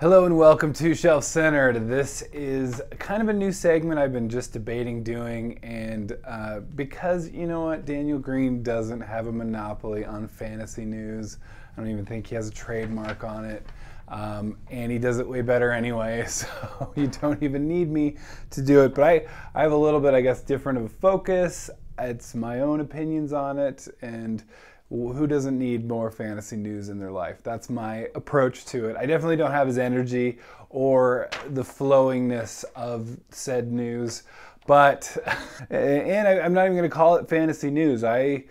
Hello and welcome to Shelf Centered. This is kind of a new segment I've been just debating doing, and uh, because you know what, Daniel Greene doesn't have a monopoly on fantasy news. I don't even think he has a trademark on it, um, and he does it way better anyway. So you don't even need me to do it. But I, I have a little bit, I guess, different of a focus. It's my own opinions on it, and who doesn't need more fantasy news in their life? That's my approach to it. I definitely don't have his energy or the flowingness of said news, but and I, am not even going to call it fantasy news. I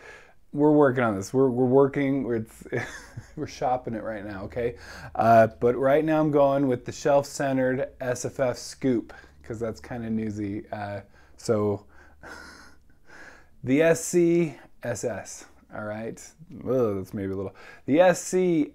we're working on this. We're we're working. We're we're shopping it right now. Okay, uh, but right now I'm going with the shelf-centered SFF scoop because that's kind of newsy. Uh, so the SCSS. All right. Well, that's maybe a little. The SCSFFS.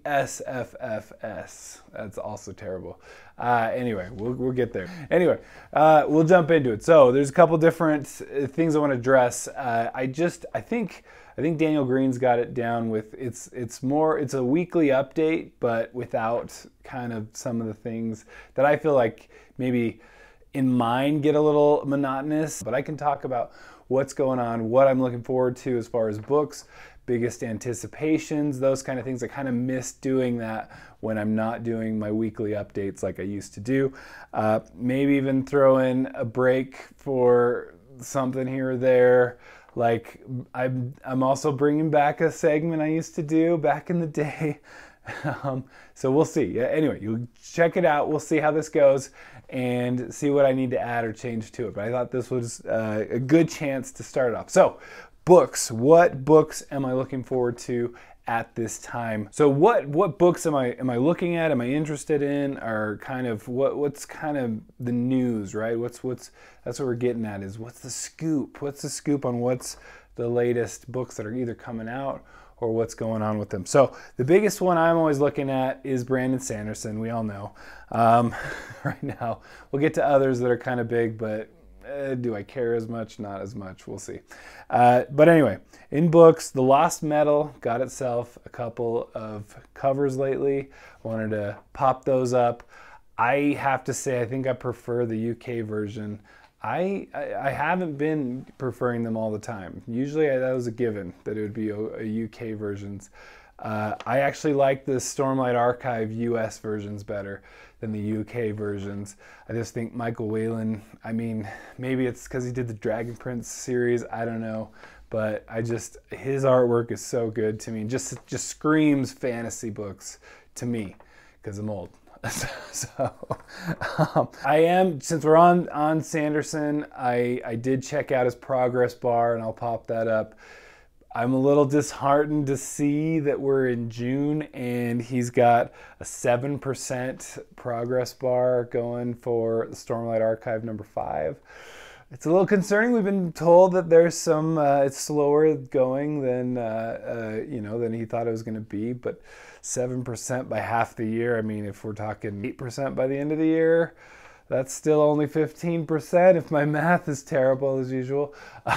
That's also terrible. Uh, anyway, we'll, we'll get there. Anyway, uh, we'll jump into it. So there's a couple different uh, things I want to address. Uh, I just, I think, I think Daniel Greene's got it down with it's, it's more, it's a weekly update, but without kind of some of the things that I feel like maybe in mind get a little monotonous. But I can talk about what's going on, what I'm looking forward to as far as books, biggest anticipations, those kind of things. I kind of miss doing that when I'm not doing my weekly updates like I used to do. Uh, maybe even throw in a break for something here or there. Like I'm, I'm also bringing back a segment I used to do back in the day. Um, so we'll see. Yeah, anyway, you check it out. We'll see how this goes and see what I need to add or change to it. But I thought this was uh, a good chance to start off. So, books. What books am I looking forward to at this time? So, what what books am I am I looking at? Am I interested in? Or kind of what what's kind of the news, right? What's what's that's what we're getting at is what's the scoop? What's the scoop on what's the latest books that are either coming out or what's going on with them. So the biggest one I'm always looking at is Brandon Sanderson. We all know um, right now. We'll get to others that are kind of big, but uh, do I care as much? Not as much. We'll see. Uh, but anyway, in books, The Lost Metal got itself a couple of covers lately. Wanted to pop those up. I have to say, I think I prefer the UK version. I, I, haven't been preferring them all the time. Usually I, that was a given that it would be a, a UK versions. Uh, I actually like the Stormlight Archive US versions better than the UK versions. I just think Michael Whelan, I mean, maybe it's because he did the Dragon Prince series, I don't know. But I just, his artwork is so good to me. Just, just screams fantasy books to me because I'm old. so um, I am since we're on on Sanderson, I I did check out his progress bar and I'll pop that up. I'm a little disheartened to see that we're in June and he's got a 7% progress bar going for the Stormlight Archive number 5. It's a little concerning. We've been told that there's some uh, it's slower going than uh, uh, you know than he thought it was going to be, but 7% by half the year. I mean, if we're talking 8% by the end of the year, that's still only 15% if my math is terrible as usual.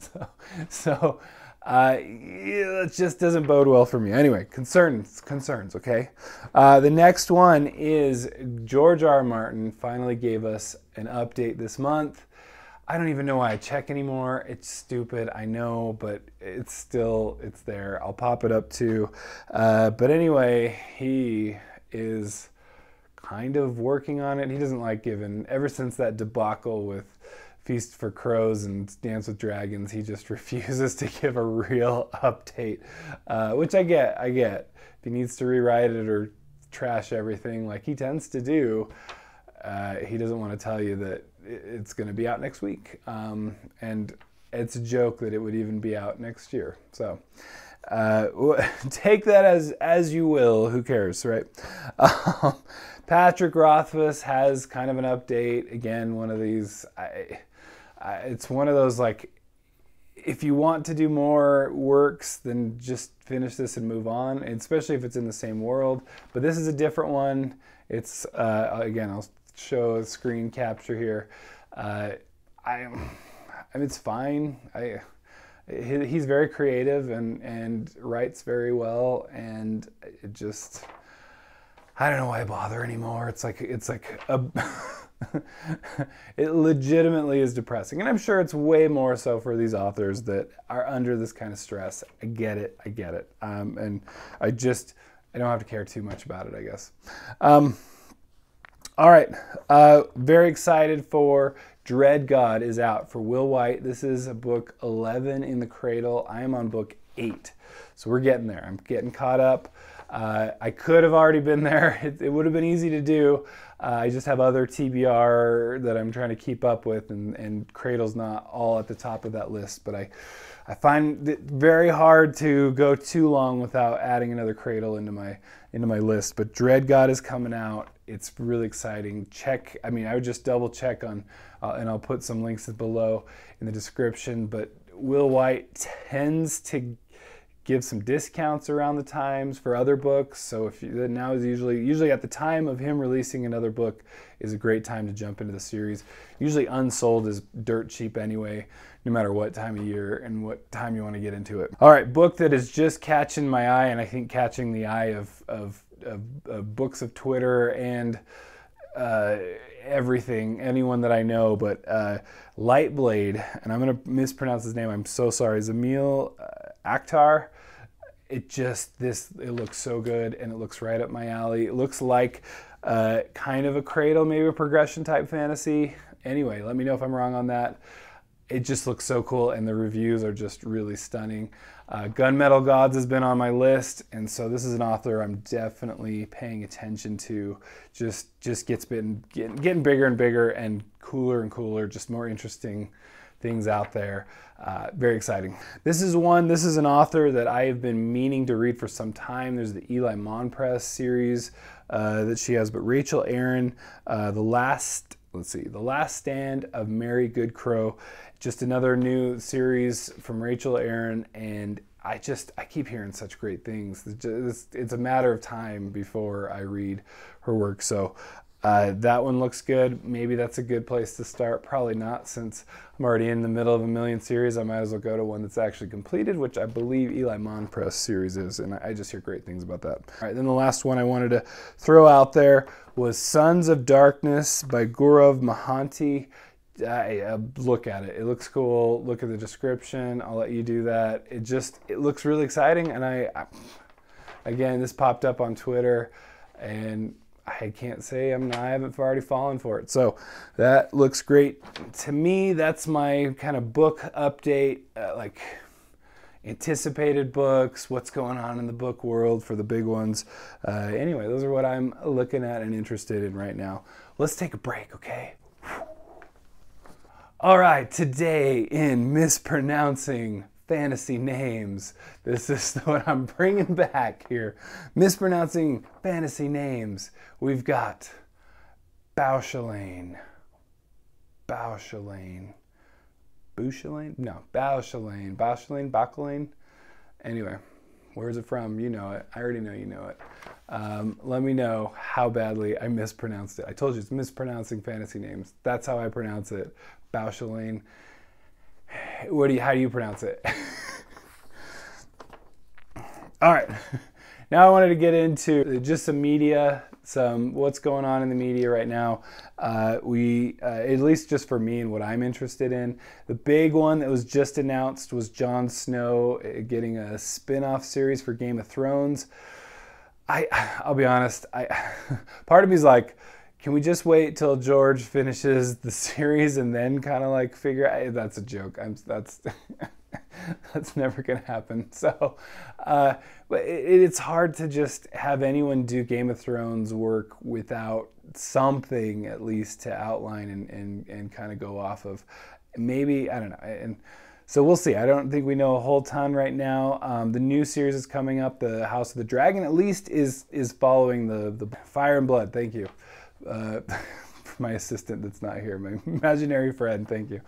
So, so uh, it just doesn't bode well for me. Anyway, concerns, concerns, okay? Uh, the next one is George R. R. Martin finally gave us an update this month I don't even know why I check anymore. It's stupid, I know, but it's still it's there. I'll pop it up too. Uh, but anyway, he is kind of working on it. He doesn't like giving ever since that debacle with Feast for Crows and Dance with Dragons. He just refuses to give a real update, uh, which I get. I get. If he needs to rewrite it or trash everything like he tends to do, uh, he doesn't want to tell you that it's going to be out next week. Um, and it's a joke that it would even be out next year. So uh, take that as as you will. Who cares, right? Um, Patrick Rothfuss has kind of an update. Again, one of these. I, I, it's one of those like, if you want to do more works, then just finish this and move on. especially if it's in the same world. But this is a different one. It's uh, again, I'll show a screen capture here. Uh, I, I mean, it's fine. I, he's very creative and, and writes very well, and it just, I don't know why I bother anymore. It's like it's like a it legitimately is depressing. And I'm sure it's way more so for these authors that are under this kind of stress. I get it. I get it. Um, and I just, I don't have to care too much about it, I guess. Um, all right. Uh, very excited for Dreadgod is out for Will Wight. This is book 11 in the cradle. I am on book 8. So we're getting there. I'm getting caught up. Uh, I could have already been there. It, it would have been easy to do. Uh, I just have other TBR that I'm trying to keep up with, and, and Cradle's not all at the top of that list. But I, I find it very hard to go too long without adding another Cradle into my into my list. But Dreadgod is coming out. It's really exciting. Check. I mean, I would just double check on, uh, and I'll put some links below in the description. But Will Wight tends to give some discounts around the times for other books. So if you, now is usually usually at the time of him releasing another book is a great time to jump into the series. Usually Unsouled is dirt cheap anyway, no matter what time of year and what time you want to get into it. All right, book that is just catching my eye and I think catching the eye of of, of, books of Twitter and uh, everything, anyone that I know, but uh, Lightblade, and I'm to mispronounce his name. I'm so sorry. Zamil uh, Akhtar it just this it looks so good and it looks right up my alley. It looks like uh, kind of a cradle, maybe a progression type fantasy. Anyway, let me know if I'm wrong on that. It just looks so cool, and the reviews are just really stunning. Uh, Gunmetal Gods has been on my list, and so this is an author I'm definitely paying attention to. Just just gets been getting, getting bigger and bigger, and cooler and cooler. Just more interesting things out there. Uh, very exciting. This is one, this is an author that I have been meaning to read for some time. There's the Eli Monpress series uh, that she has, but Rachel Aaron, uh, the last, let's see, The Last Stand of Mary Goodcrow, just another new series from Rachel Aaron, and I just, I keep hearing such great things. It's, just, it's a matter of time before I read her work. So uh, that one looks good. Maybe that's a good place to start. Probably not, since I'm already in the middle of a million series. I might as well go to one that's actually completed, which I believe Eli Monpress series is, and I just hear great things about that. All right, then the last one I wanted to throw out there was Sons of Darkness by Gaurav Mohanty. I, uh, look at it. It looks cool. Look at the description. I'll let you do that. It just it looks really exciting, and I, I again this popped up on Twitter, and I can't say I'm I haven't already fallen for it. So that looks great to me. That's my kind of book update, uh, like anticipated books, what's going on in the book world for the big ones. Uh, anyway, those are what I'm looking at and interested in right now. Let's take a break, okay? All right, today in mispronouncing fantasy names. This is what I'm bringing back here. Mispronouncing fantasy names. We've got Bauchalane. Bauchalane. Bouchalane? No, Bauchalane. Bauchalane? Bauchalane? Anyway, where's it from? You know it. I already know you know it. Um, let me know how badly I mispronounced it. I told you it's mispronouncing fantasy names. That's how I pronounce it. Bauchalane. What do you, how do you pronounce it? All right. Now I wanted to get into just some media, some what's going on in the media right now. Uh, we, uh, at least just for me and what I'm interested in, the big one that was just announced was Jon Snow uh, getting a spin-off series for Game of Thrones. I, I'll be honest, I, part of me is like, can we just wait till George finishes the series and then kind of like figure? That's a joke. I'm that's that's never gonna happen. So, uh, but it, it's hard to just have anyone do Game of Thrones work without something at least to outline and and, and kind of go off of. Maybe I don't know and. So we'll see. I don't think we know a whole ton right now. Um, the new series is coming up. The House of the Dragon, at least, is is following the the Fire and Blood. Thank you uh, my assistant that's not here, my imaginary friend. Thank you.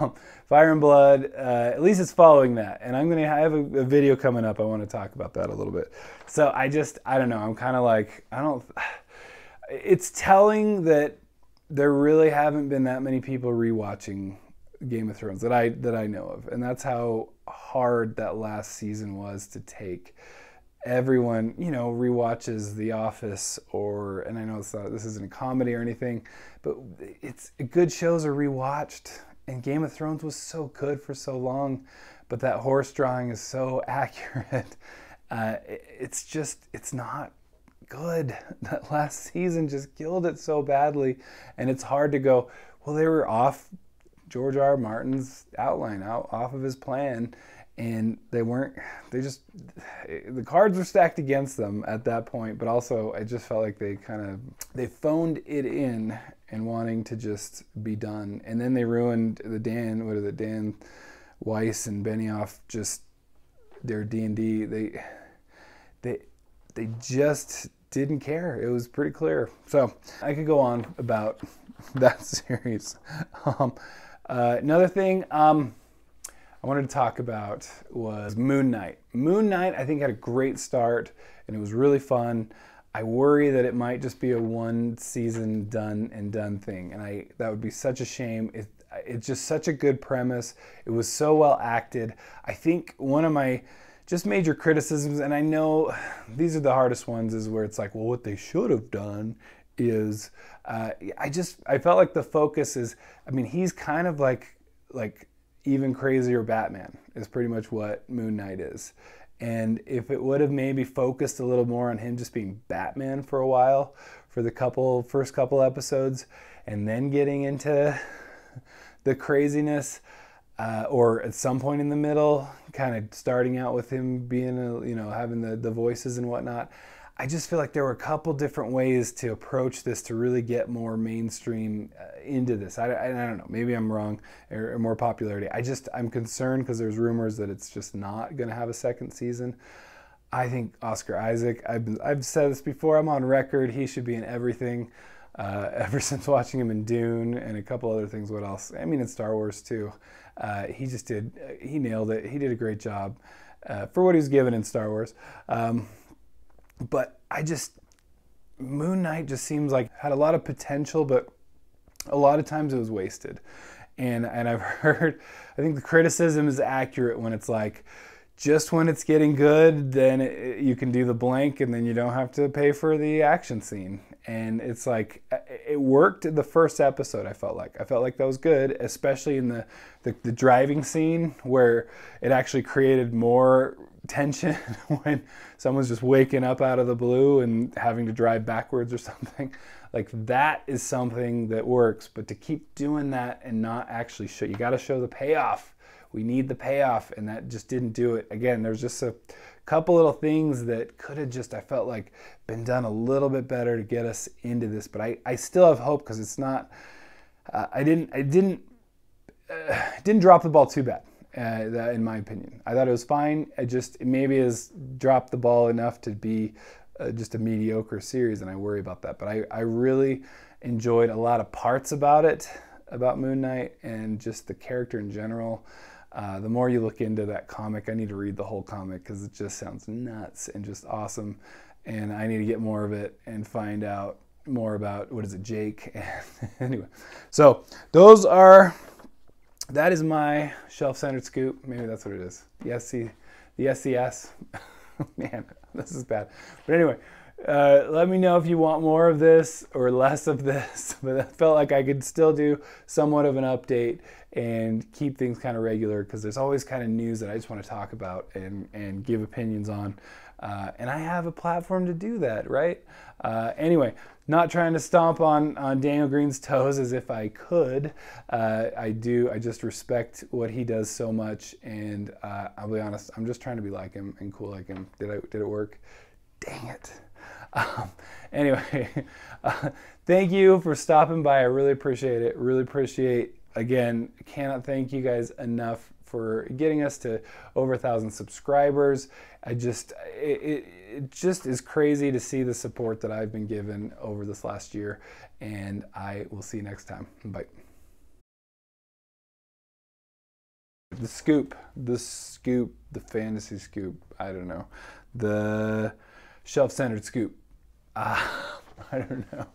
Um, Fire and Blood. Uh, at least it's following that, and I'm gonna have a, a video coming up. I want to talk about that a little bit. So I just I don't know. I'm kind of like I don't. It's telling that there really haven't been that many people rewatching Game of Thrones that I that I know of, and that's how hard that last season was to take everyone, you know, rewatches The Office or, and I know it's not, this isn't a comedy or anything, but it's good shows are rewatched. And Game of Thrones was so good for so long, but that horse drawing is so accurate. Uh, it's just, it's not good. That last season just killed it so badly. And it's hard to go, well, they were off George R. R. Martin's outline, out, off of his plan and they weren't they just the cards were stacked against them at that point but also i just felt like they kind of they phoned it in and wanting to just be done. And then they ruined the dan what is it dan weiss and benioff just their d&d they they they just didn't care. It was pretty clear. So i could go on about that series. Um, uh, another thing um, I wanted to talk about was Moon Knight. Moon Knight, I think, had a great start and it was really fun. I worry that it might just be a one season done and done thing, and I that would be such a shame. It, it's just such a good premise. It was so well acted. I think one of my just major criticisms, and I know these are the hardest ones, is where it's like, well, what they should have done is, uh, I just I felt like the focus is, I mean, he's kind of like like even crazier Batman is pretty much what Moon Knight is. And if it would have maybe focused a little more on him just being Batman for a while, for the couple first couple episodes, and then getting into the craziness, uh, or at some point in the middle, kind of starting out with him being, a, you know, having the, the voices and whatnot, I just feel like there were a couple different ways to approach this to really get more mainstream uh, into this. I, I, I, don't know, maybe I'm wrong, or, or more popularity. I just, I'm concerned because there's rumors that it's just not going to have a second season. I think Oscar Isaac, I've, I've said this before, I'm on record, he should be in everything. Uh, ever since watching him in Dune and a couple other things, what else? I mean, in Star Wars too. Uh, he just did, he nailed it. He did a great job uh, for what he was given in Star Wars. Um, but I just Moon Knight just seems like had a lot of potential, but a lot of times it was wasted. And and I've heard I think the criticism is accurate when it's like just when it's getting good, then it, you can do the blank and then you don't have to pay for the action scene. And it's like uh, it worked in the first episode. I felt like I felt like that was good, especially in the the, the driving scene where it actually created more tension when someone's just waking up out of the blue and having to drive backwards or something. Like that is something that works, but to keep doing that and not actually show, you got to show the payoff. We need the payoff, and that just didn't do it. Again, there's just a couple little things that could have just, I felt like, been done a little bit better to get us into this. But I, I still have hope because it's not. Uh, I didn't. I didn't. Uh, didn't drop the ball too bad uh, that, in my opinion. I thought it was fine. It just maybe has dropped the ball enough to be uh, just a mediocre series, and I worry about that. But I, I really enjoyed a lot of parts about it, about Moon Knight, and just the character in general. Uh, the more you look into that comic, I need to read the whole comic because it just sounds nuts and just awesome. And I need to get more of it and find out more about what is it, Jake. anyway, so those are that is my shelf-centered scoop. Maybe that's what it is. The SC, the SCS. Man, this is bad. But anyway, uh, let me know if you want more of this or less of this. But I felt like I could still do somewhat of an update and keep things kind of regular because there's always kind of news that I just want to talk about and, and give opinions on. Uh, and I have a platform to do that, right? Uh, anyway, not trying to stomp on, on Daniel Greene's toes as if I could. Uh, I do. I just respect what he does so much, and uh, I'll be honest. I'm just trying to be like him and cool like him. Did I? Did it work? Dang it. Um, anyway, uh, thank you for stopping by. I really appreciate it. Really appreciate. Again, cannot thank you guys enough for getting us to over a thousand subscribers. I just it, it, it, just is crazy to see the support that I've been given over this last year, and I will see you next time. Bye. The scoop, the scoop, the fantasy scoop. I don't know, the shelf-centered scoop. Uh, I don't know.